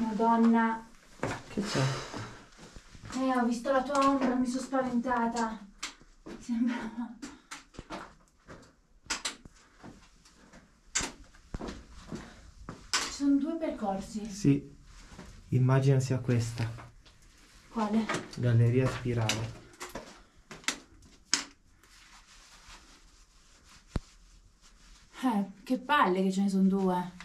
Madonna. Che c'è? Eh, ho visto la tua ombra, mi sono spaventata. Sembra... Ci sono due percorsi. Sì, immagino sia questa. Quale? Galleria spirale. Eh, che palle che ce ne sono due.